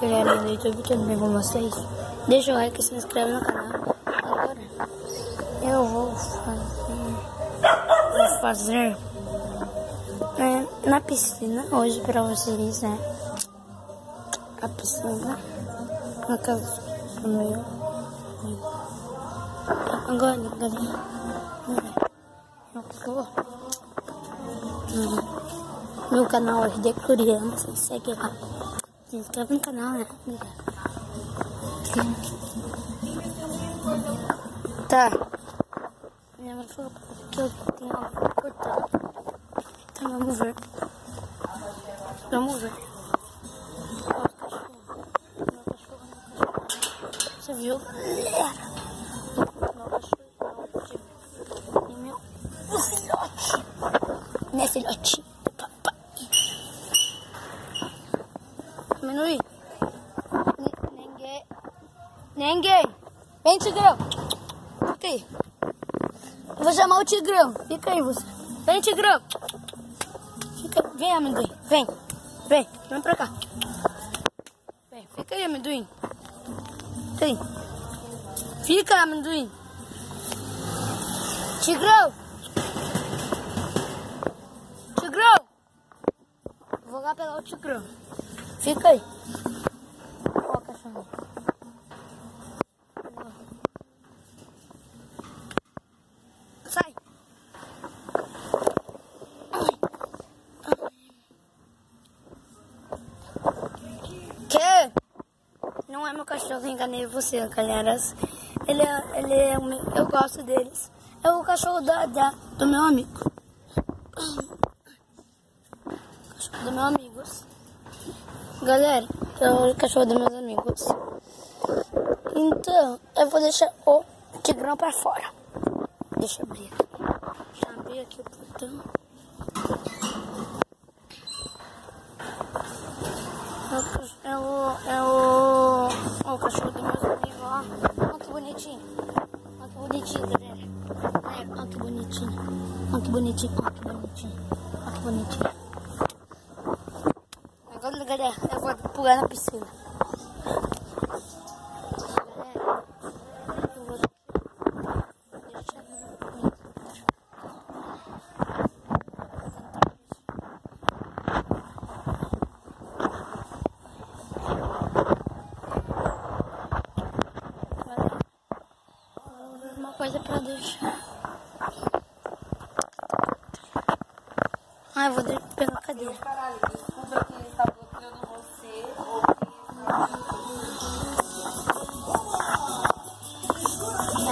galera do YouTube, tudo bem com vocês? Deixa o like e se inscreve no canal. Agora eu vou fazer, vou fazer é, na piscina hoje pra vocês, né? A piscina na casa do meu Agora, galera, eu vou meu canal RD Criança, segue lá. Se inscreve no canal, né? Tá. Minha falou que eu tenho algo cortado. Então vamos ver. Vamos ver. Você viu? Cachorro. Meu filhote. Né, filhote? Diminui. Ninguém. Ninguém. Vem, Tigrão. Fica aí. Eu vou chamar o Tigrão. Fica aí, você. Vem, Tigrão. Fica. Vem, amendoim. Vem. Vem. Vem pra cá. Vem. Fica aí, amendoim. Fica aí. Fica, amendoim. Tigrão. Tigrão. Vou lá pegar o Tigrão. Fica aí. Que? Não é meu cachorro, enganei você, galera. Ele é, ele é eu gosto deles. É o cachorro da, da, do meu amigo. Cachorro do meu amigo. Galera, é o cachorro dos meus amigos. Então, eu vou deixar o tigrão pra fora. Deixa eu abrir aqui. Deixa eu abrir aqui o portão. É o, bonitinho. Olha que bonitinho, olha que bonitinho. Olha que bonitinho. Agora, galera, eu vou pular na piscina. Uma coisa pra deixar. Ah, eu vou pegar a cadeira. Caralho, você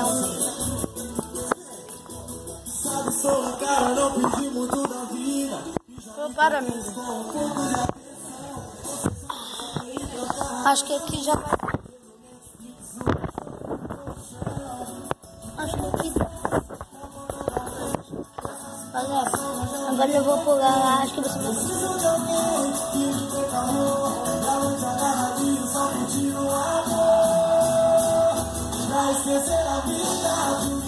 um... Sou cara, vida. Para, amigo. Acho que aqui já vai. Agora eu vou pular lá. Acho que você vai. Pra esquecer a vida,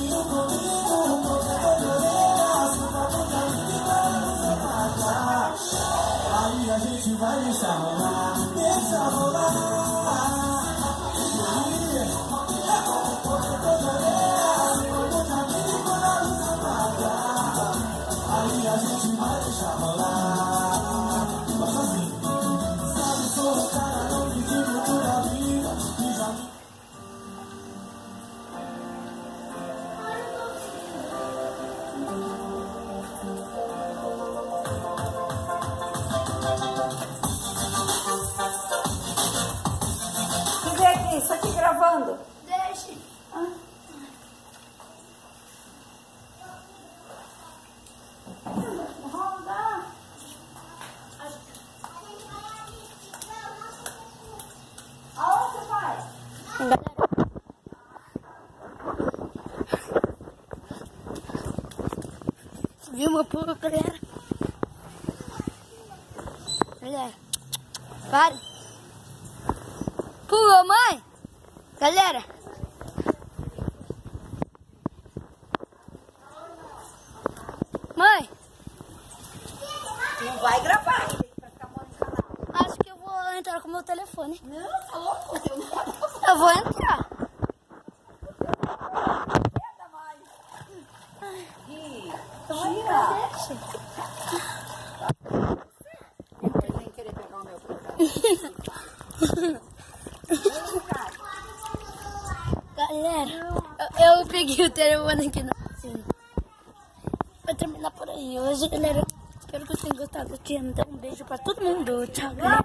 gravando. Deixe. Aonde você vai? Galera. Viu meu pulo, galera? Galera. Pare. Pulou, mãe. Galera. Mãe, Não vai gravar, acho que eu vou entrar com meu telefone. Não, tá louco? Eu vou entrar. tira. Querer pegar o meu Galera, eu, eu peguei o telefone aqui na piscina. Vai terminar por aí hoje, galera. Espero que vocês tenham gostado. Amo. Dá um beijo pra todo mundo. Tchau, galera.